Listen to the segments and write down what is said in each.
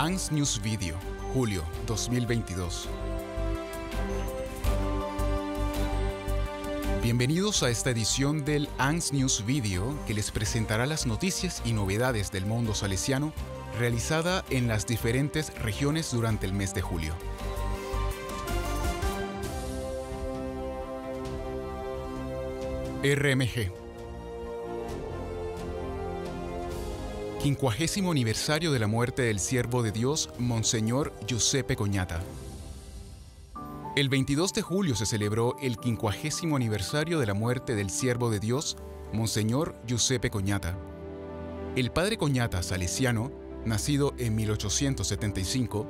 ANS News Video, julio 2022. Bienvenidos a esta edición del ANS News Video que les presentará las noticias y novedades del mundo salesiano realizada en las diferentes regiones durante el mes de julio. RMG Quincuagésimo aniversario de la muerte del siervo de Dios, Monseñor Giuseppe Coñata. El 22 de julio se celebró el quincuagésimo aniversario de la muerte del siervo de Dios, Monseñor Giuseppe Coñata. El padre Coñata, salesiano, nacido en 1875,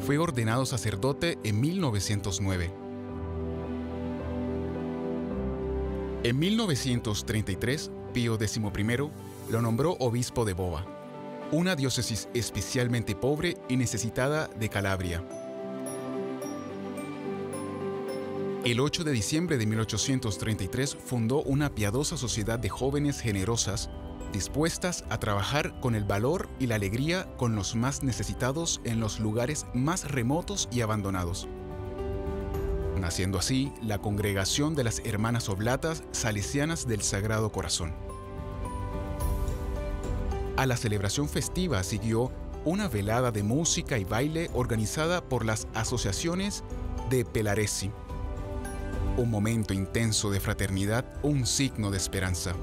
fue ordenado sacerdote en 1909. En 1933, Pío XI lo nombró obispo de Boa, una diócesis especialmente pobre y necesitada de Calabria. El 8 de diciembre de 1833 fundó una piadosa sociedad de jóvenes generosas dispuestas a trabajar con el valor y la alegría con los más necesitados en los lugares más remotos y abandonados. Naciendo así la congregación de las Hermanas Oblatas Salesianas del Sagrado Corazón. A la celebración festiva siguió una velada de música y baile organizada por las asociaciones de Pelaresi. Un momento intenso de fraternidad, un signo de esperanza.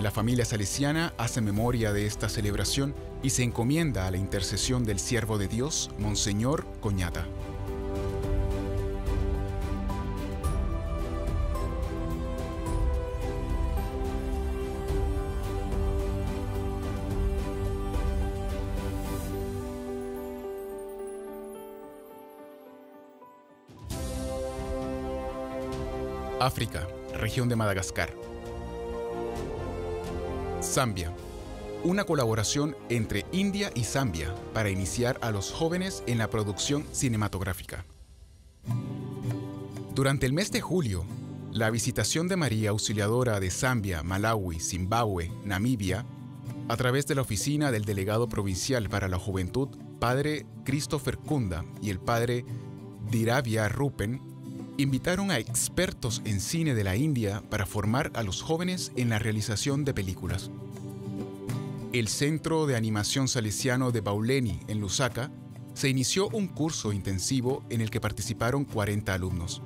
La familia salesiana hace memoria de esta celebración y se encomienda a la intercesión del siervo de Dios, Monseñor Coñata. África, región de Madagascar. Zambia. Una colaboración entre India y Zambia para iniciar a los jóvenes en la producción cinematográfica. Durante el mes de julio, la visitación de María Auxiliadora de Zambia, Malawi, Zimbabue, Namibia, a través de la oficina del delegado provincial para la juventud, padre Christopher Kunda y el padre Diravia Rupen, invitaron a expertos en cine de la India para formar a los jóvenes en la realización de películas. El Centro de Animación Salesiano de Bauleni, en Lusaka, se inició un curso intensivo en el que participaron 40 alumnos.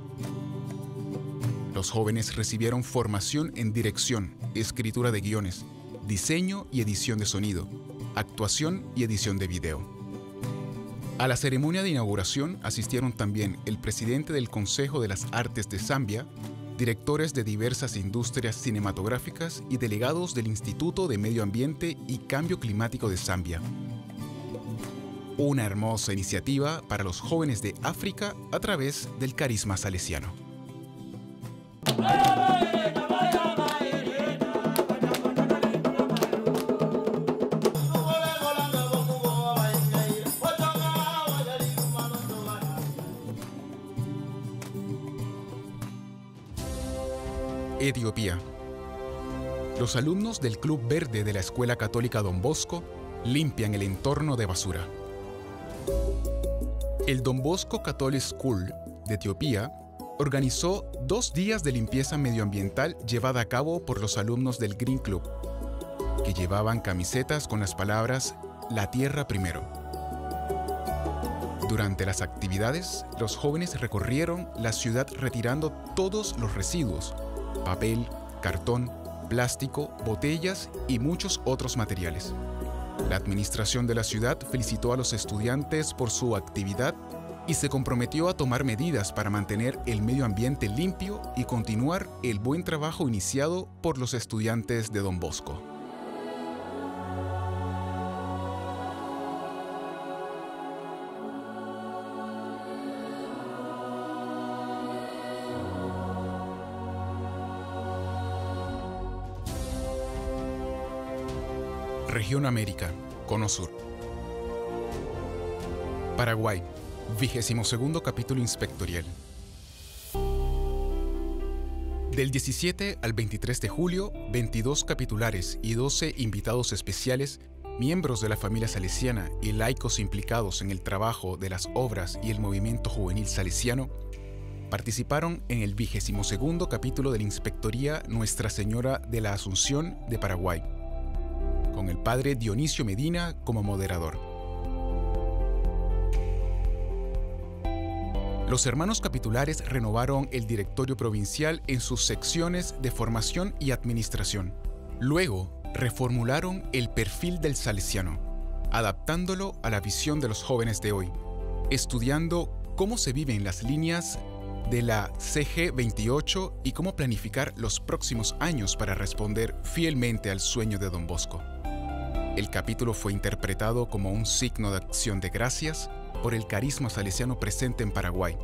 Los jóvenes recibieron formación en dirección, escritura de guiones, diseño y edición de sonido, actuación y edición de video. A la ceremonia de inauguración asistieron también el presidente del Consejo de las Artes de Zambia, directores de diversas industrias cinematográficas y delegados del Instituto de Medio Ambiente y Cambio Climático de Zambia. Una hermosa iniciativa para los jóvenes de África a través del carisma salesiano. Etiopía. Los alumnos del Club Verde de la Escuela Católica Don Bosco limpian el entorno de basura. El Don Bosco Catholic School de Etiopía organizó dos días de limpieza medioambiental llevada a cabo por los alumnos del Green Club, que llevaban camisetas con las palabras La Tierra Primero. Durante las actividades, los jóvenes recorrieron la ciudad retirando todos los residuos, papel, cartón, plástico, botellas y muchos otros materiales. La administración de la ciudad felicitó a los estudiantes por su actividad y se comprometió a tomar medidas para mantener el medio ambiente limpio y continuar el buen trabajo iniciado por los estudiantes de Don Bosco. Región América, Cono Sur. Paraguay, 22 capítulo inspectorial. Del 17 al 23 de julio, 22 capitulares y 12 invitados especiales miembros de la familia salesiana y laicos implicados en el trabajo de las obras y el movimiento juvenil salesiano, participaron en el vigésimo segundo capítulo de la Inspectoría Nuestra Señora de la Asunción de Paraguay, con el padre Dionisio Medina como moderador. Los hermanos capitulares renovaron el directorio provincial en sus secciones de formación y administración. Luego, reformularon el perfil del salesiano, adaptándolo a la visión de los jóvenes de hoy, estudiando cómo se viven las líneas de la CG 28 y cómo planificar los próximos años para responder fielmente al sueño de Don Bosco. El capítulo fue interpretado como un signo de acción de gracias por el carisma salesiano presente en Paraguay,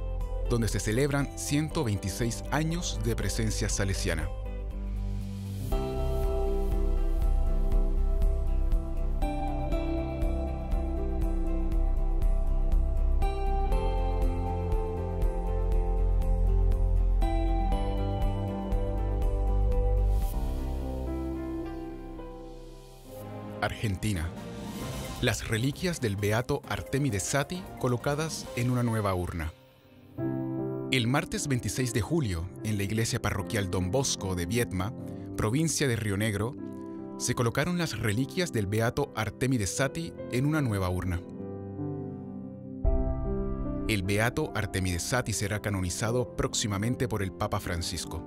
donde se celebran 126 años de presencia salesiana. Argentina las reliquias del beato Artemides Sati colocadas en una nueva urna. El martes 26 de julio, en la iglesia parroquial Don Bosco de Viedma, provincia de Río Negro, se colocaron las reliquias del beato Artemides Sati en una nueva urna. El beato Artemides Sati será canonizado próximamente por el Papa Francisco.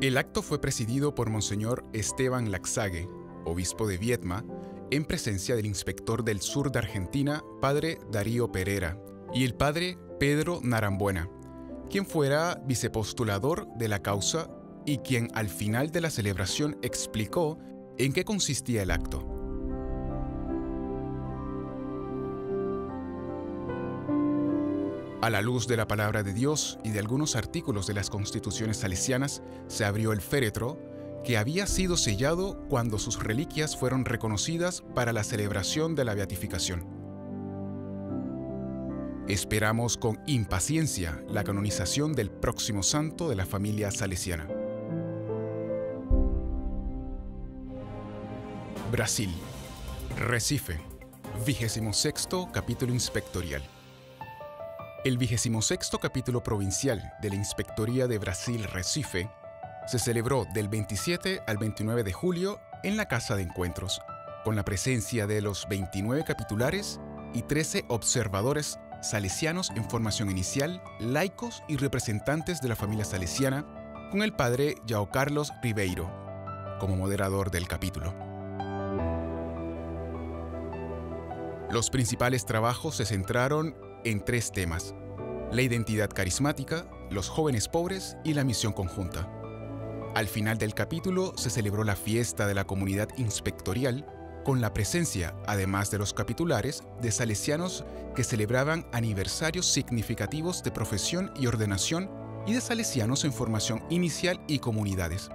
El acto fue presidido por Monseñor Esteban Laxague, obispo de Viedma, en presencia del inspector del sur de Argentina, padre Darío Pereira, y el padre Pedro Narambuena, quien fuera vicepostulador de la causa y quien al final de la celebración explicó en qué consistía el acto. A la luz de la palabra de Dios y de algunos artículos de las constituciones salesianas, se abrió el féretro que había sido sellado cuando sus reliquias fueron reconocidas para la celebración de la beatificación. Esperamos con impaciencia la canonización del próximo santo de la familia salesiana. Brasil. Recife. Vigésimo sexto capítulo inspectorial. El vigésimo sexto capítulo provincial de la Inspectoría de Brasil Recife se celebró del 27 al 29 de julio en la Casa de Encuentros, con la presencia de los 29 capitulares y 13 observadores salesianos en formación inicial, laicos y representantes de la familia salesiana, con el padre Yao Carlos Ribeiro como moderador del capítulo. Los principales trabajos se centraron en tres temas, la identidad carismática, los jóvenes pobres y la misión conjunta. Al final del capítulo se celebró la fiesta de la comunidad inspectorial con la presencia, además de los capitulares, de salesianos que celebraban aniversarios significativos de profesión y ordenación y de salesianos en formación inicial y comunidades.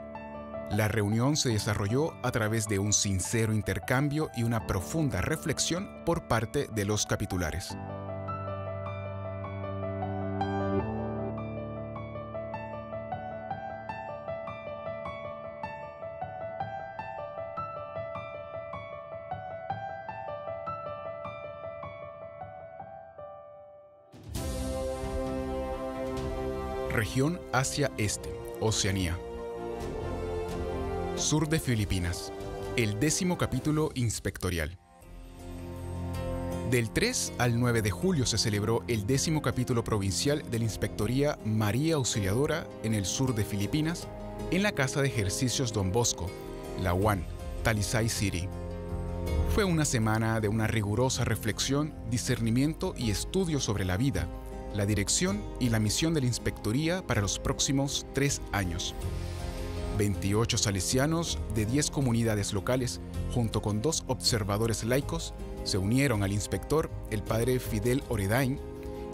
La reunión se desarrolló a través de un sincero intercambio y una profunda reflexión por parte de los capitulares. Región Asia-Este, Oceanía. Sur de Filipinas. El décimo capítulo inspectorial. Del 3 al 9 de julio se celebró el décimo capítulo provincial de la Inspectoría María Auxiliadora en el sur de Filipinas, en la Casa de Ejercicios Don Bosco, la UAN, Talisay City. Fue una semana de una rigurosa reflexión, discernimiento y estudio sobre la vida, la dirección y la misión de la Inspectoría para los próximos tres años. 28 salesianos de 10 comunidades locales, junto con dos observadores laicos, se unieron al inspector, el padre Fidel Oredain,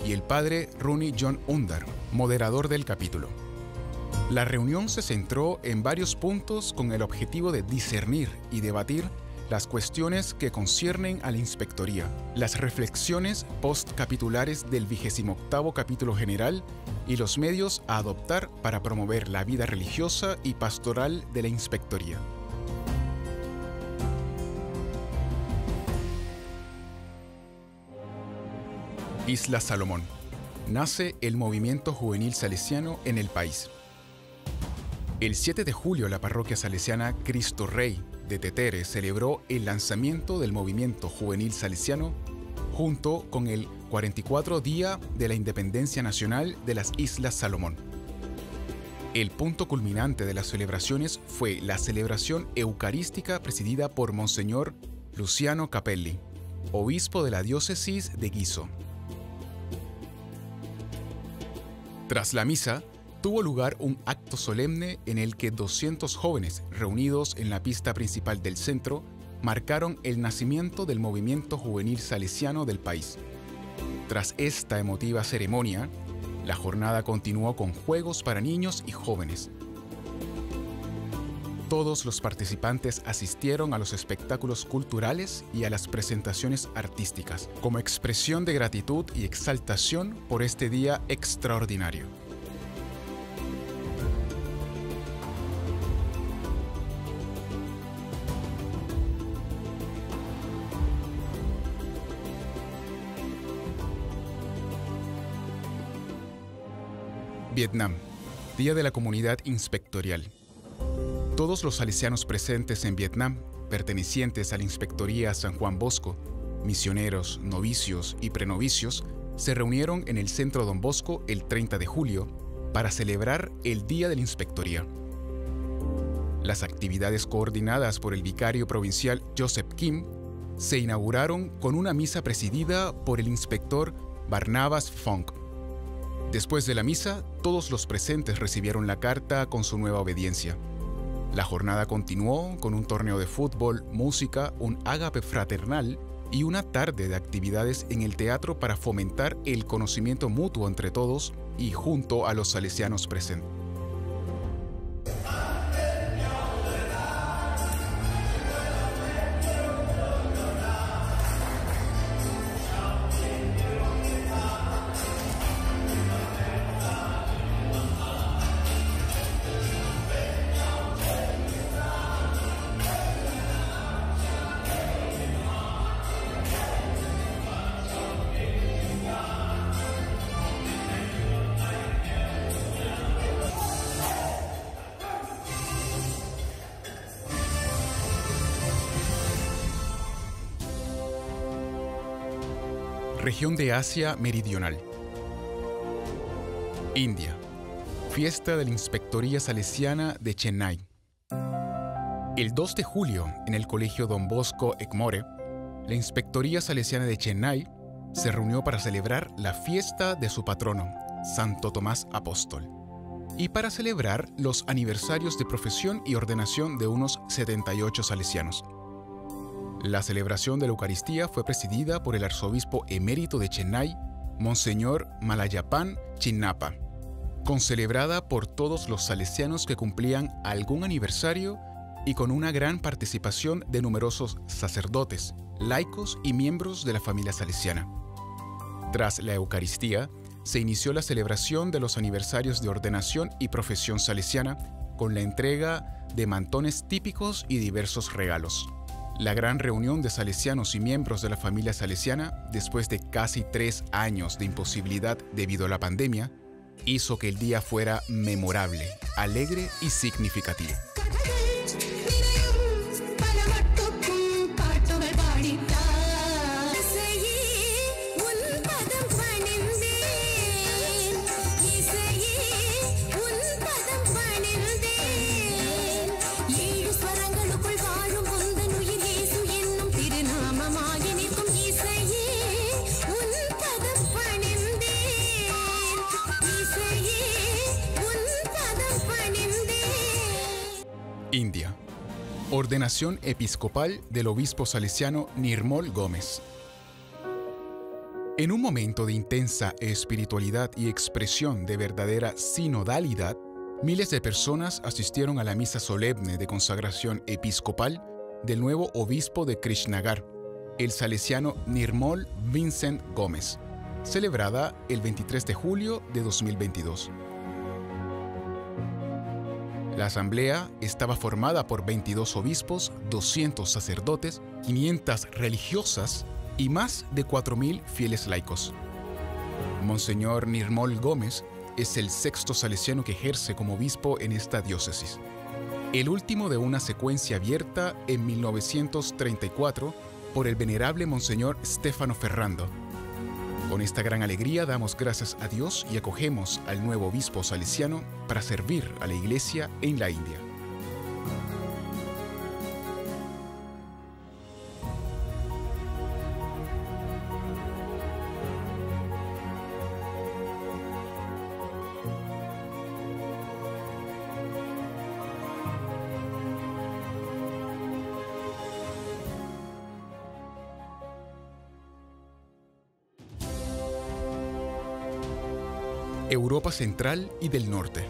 y el padre Rooney John Undar, moderador del capítulo. La reunión se centró en varios puntos con el objetivo de discernir y debatir las cuestiones que conciernen a la inspectoría, las reflexiones postcapitulares del vigésimo octavo capítulo general y los medios a adoptar para promover la vida religiosa y pastoral de la inspectoría. Isla Salomón. Nace el movimiento juvenil salesiano en el país. El 7 de julio la parroquia salesiana Cristo Rey de Tetere celebró el lanzamiento del movimiento juvenil salesiano junto con el 44 Día de la Independencia Nacional de las Islas Salomón. El punto culminante de las celebraciones fue la celebración eucarística presidida por Monseñor Luciano Capelli, obispo de la diócesis de Guiso. Tras la misa, tuvo lugar un acto solemne en el que 200 jóvenes reunidos en la pista principal del centro marcaron el nacimiento del movimiento juvenil salesiano del país. Tras esta emotiva ceremonia, la jornada continuó con juegos para niños y jóvenes. Todos los participantes asistieron a los espectáculos culturales y a las presentaciones artísticas, como expresión de gratitud y exaltación por este día extraordinario. Vietnam, Día de la Comunidad Inspectorial. Todos los salesianos presentes en Vietnam, pertenecientes a la Inspectoría San Juan Bosco, misioneros, novicios y prenovicios, se reunieron en el Centro Don Bosco el 30 de julio para celebrar el Día de la Inspectoría. Las actividades coordinadas por el vicario provincial Joseph Kim se inauguraron con una misa presidida por el inspector Barnabas Funk. Después de la misa, todos los presentes recibieron la carta con su nueva obediencia. La jornada continuó con un torneo de fútbol, música, un ágape fraternal y una tarde de actividades en el teatro para fomentar el conocimiento mutuo entre todos y junto a los salesianos presentes. Región de Asia Meridional. India. Fiesta de la Inspectoría Salesiana de Chennai. El 2 de julio, en el Colegio Don Bosco Egmore, la Inspectoría Salesiana de Chennai se reunió para celebrar la fiesta de su patrono, Santo Tomás Apóstol, y para celebrar los aniversarios de profesión y ordenación de unos 78 salesianos. La celebración de la Eucaristía fue presidida por el arzobispo emérito de Chennai, Monseñor Malayapan Chinnapa, concelebrada por todos los salesianos que cumplían algún aniversario y con una gran participación de numerosos sacerdotes, laicos y miembros de la familia salesiana. Tras la Eucaristía, se inició la celebración de los aniversarios de ordenación y profesión salesiana con la entrega de mantones típicos y diversos regalos. La gran reunión de salesianos y miembros de la familia salesiana, después de casi tres años de imposibilidad debido a la pandemia, hizo que el día fuera memorable, alegre y significativo. India. Ordenación episcopal del obispo salesiano Nirmol Gómez. En un momento de intensa espiritualidad y expresión de verdadera sinodalidad, miles de personas asistieron a la misa solemne de consagración episcopal del nuevo obispo de Krishnagar, el salesiano Nirmol Vincent Gómez, celebrada el 23 de julio de 2022. La asamblea estaba formada por 22 obispos, 200 sacerdotes, 500 religiosas y más de 4.000 fieles laicos. Monseñor Nirmol Gómez es el sexto salesiano que ejerce como obispo en esta diócesis. El último de una secuencia abierta en 1934 por el venerable Monseñor Stefano Ferrando. Con esta gran alegría damos gracias a Dios y acogemos al nuevo obispo salesiano para servir a la Iglesia en la India. Europa Central y del Norte.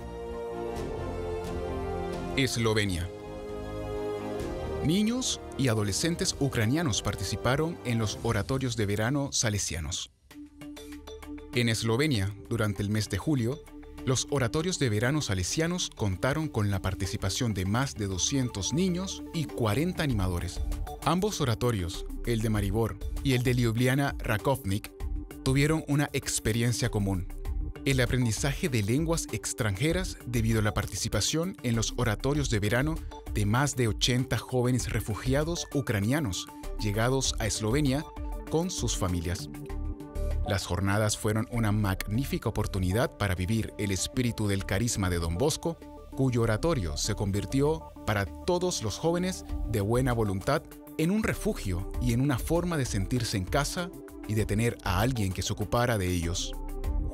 Eslovenia. Niños y adolescentes ucranianos participaron en los oratorios de verano salesianos. En Eslovenia, durante el mes de julio, los oratorios de verano salesianos contaron con la participación de más de 200 niños y 40 animadores. Ambos oratorios, el de Maribor y el de Ljubljana Rakovnik, tuvieron una experiencia común el aprendizaje de lenguas extranjeras debido a la participación en los oratorios de verano de más de 80 jóvenes refugiados ucranianos llegados a Eslovenia con sus familias. Las jornadas fueron una magnífica oportunidad para vivir el espíritu del carisma de Don Bosco, cuyo oratorio se convirtió para todos los jóvenes de buena voluntad en un refugio y en una forma de sentirse en casa y de tener a alguien que se ocupara de ellos.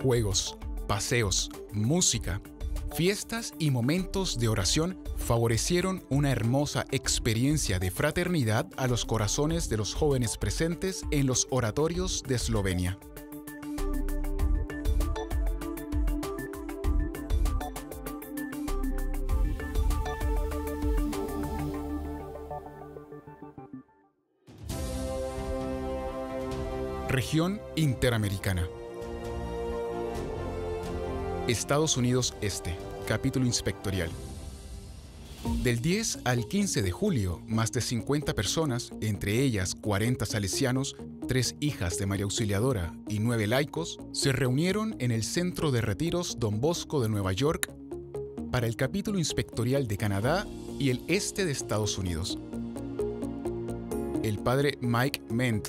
Juegos, paseos, música, fiestas y momentos de oración favorecieron una hermosa experiencia de fraternidad a los corazones de los jóvenes presentes en los oratorios de Eslovenia. Región Interamericana. Estados Unidos Este, capítulo inspectorial. Del 10 al 15 de julio, más de 50 personas, entre ellas 40 salesianos, tres hijas de María Auxiliadora y nueve laicos, se reunieron en el Centro de Retiros Don Bosco de Nueva York para el capítulo inspectorial de Canadá y el este de Estados Unidos. El padre Mike Ment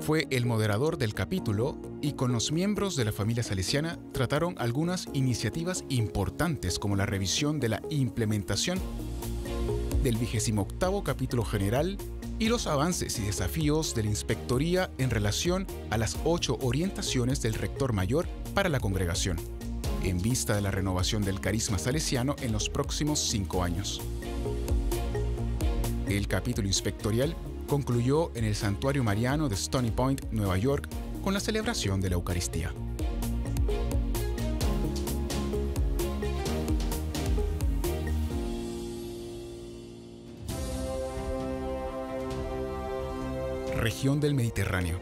fue el moderador del capítulo y con los miembros de la familia salesiana trataron algunas iniciativas importantes como la revisión de la implementación del 28 capítulo general y los avances y desafíos de la inspectoría en relación a las ocho orientaciones del rector mayor para la congregación, en vista de la renovación del carisma salesiano en los próximos cinco años. El capítulo inspectorial concluyó en el Santuario Mariano de Stony Point, Nueva York, con la celebración de la Eucaristía. Región del Mediterráneo.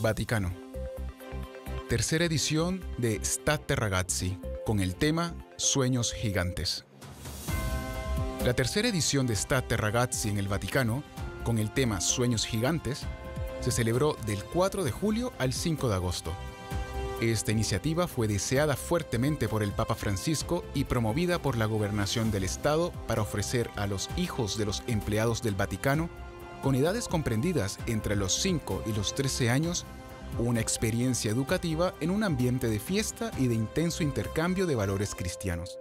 Vaticano tercera edición de State Ragazzi, con el tema Sueños Gigantes. La tercera edición de State Ragazzi en el Vaticano, con el tema Sueños Gigantes, se celebró del 4 de julio al 5 de agosto. Esta iniciativa fue deseada fuertemente por el Papa Francisco y promovida por la Gobernación del Estado para ofrecer a los hijos de los empleados del Vaticano, con edades comprendidas entre los 5 y los 13 años, una experiencia educativa en un ambiente de fiesta y de intenso intercambio de valores cristianos.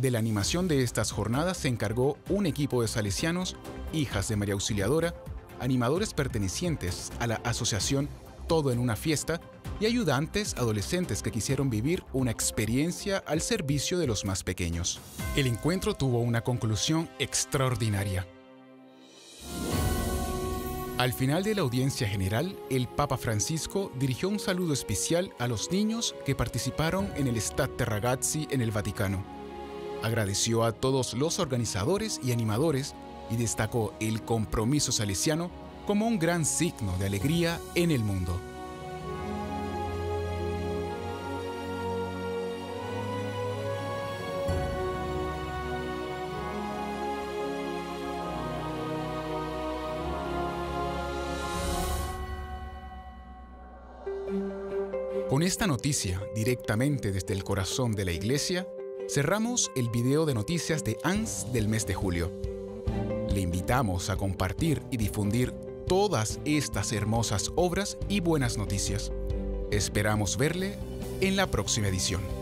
De la animación de estas jornadas se encargó un equipo de salesianos, hijas de María Auxiliadora, animadores pertenecientes a la asociación Todo en una fiesta y ayudantes adolescentes que quisieron vivir una experiencia al servicio de los más pequeños. El encuentro tuvo una conclusión extraordinaria. Al final de la audiencia general, el Papa Francisco dirigió un saludo especial a los niños que participaron en el State Ragazzi en el Vaticano. Agradeció a todos los organizadores y animadores y destacó el compromiso salesiano como un gran signo de alegría en el mundo. Esta noticia, directamente desde el corazón de la iglesia, cerramos el video de noticias de ANS del mes de julio. Le invitamos a compartir y difundir todas estas hermosas obras y buenas noticias. Esperamos verle en la próxima edición.